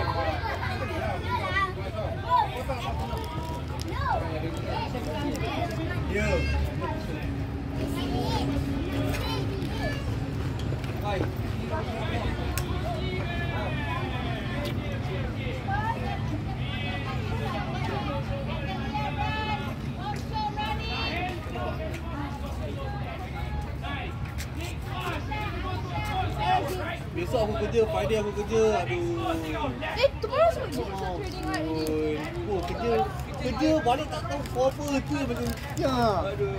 Thank you. Besok aku kerja, Friday aku kerja. Aduh. Eh, tomorrow also digital trading right? Oi, oh, kerja kerja balik tak tahu apa tu macam ya. Aduh.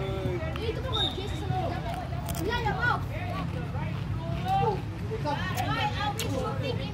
Eh, itu kan kalau case sama. Ya, ya, mau. Why are we shooting in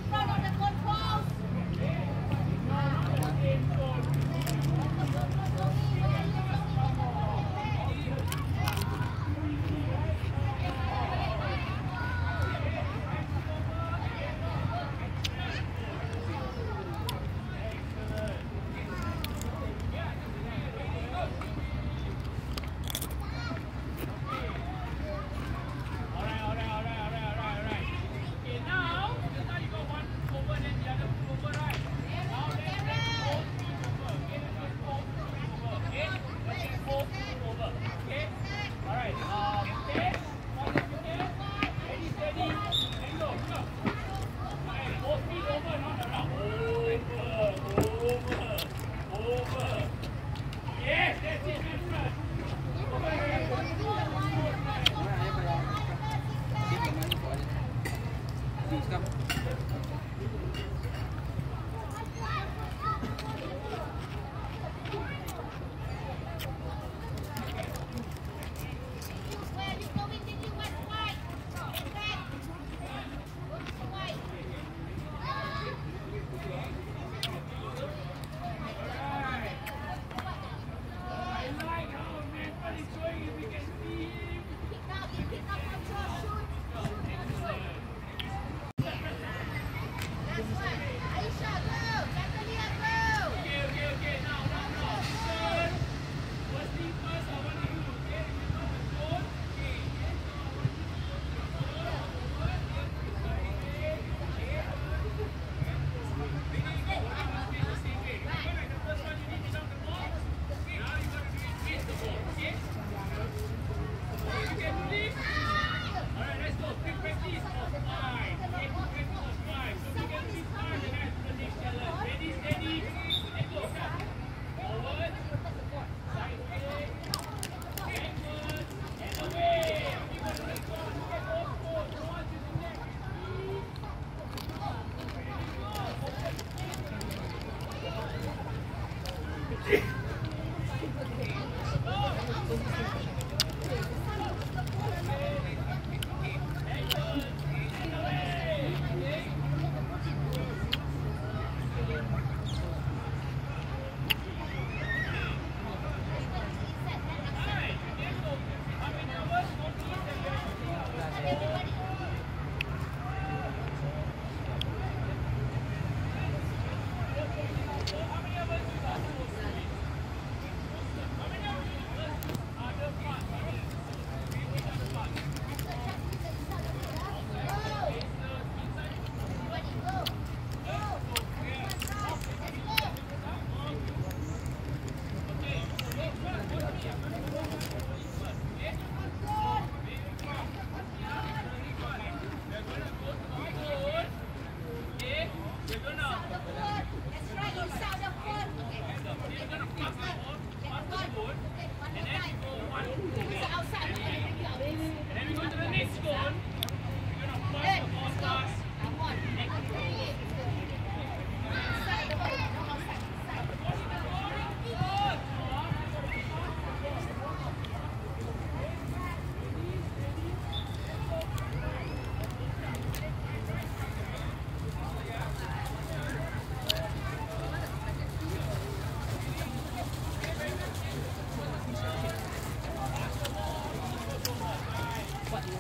いいですか？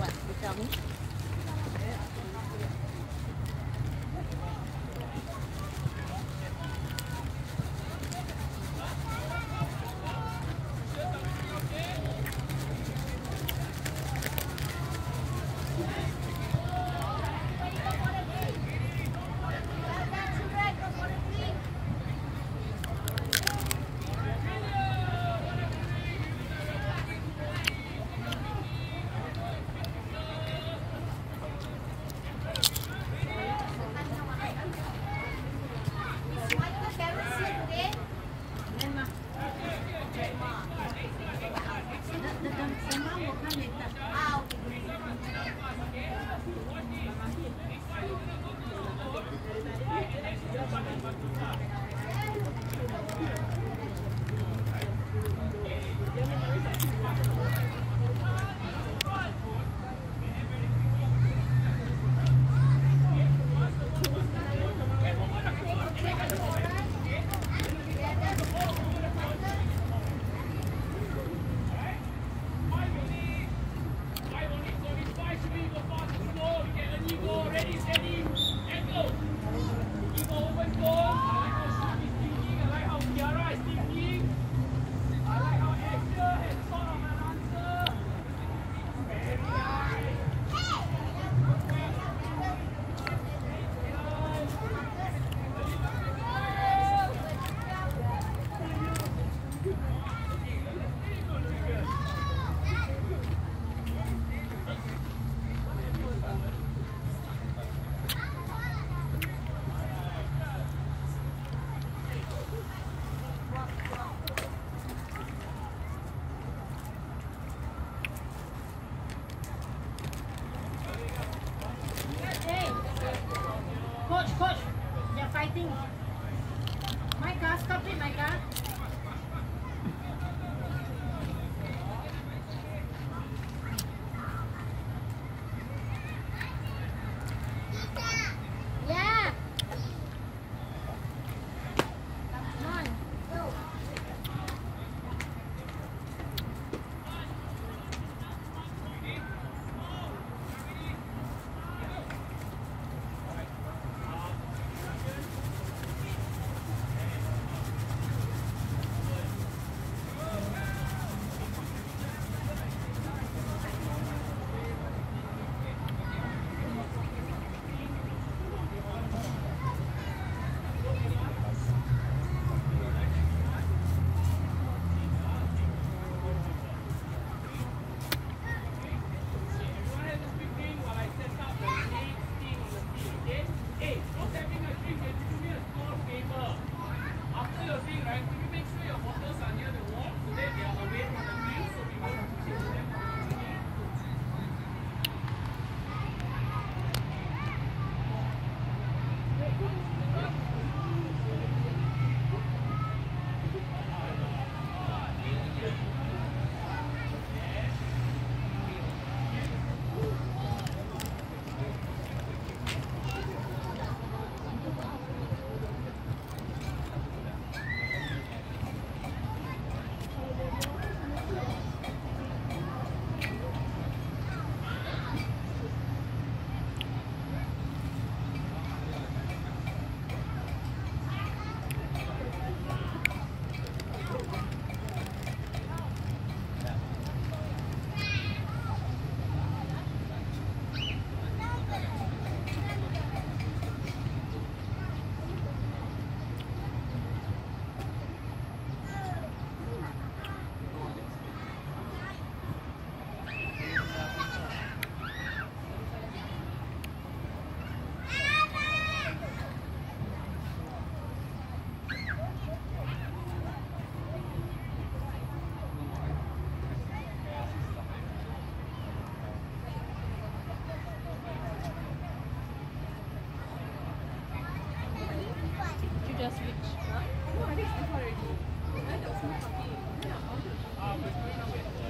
Ouais, steady, steady. My God, stop it, my God. Thank you.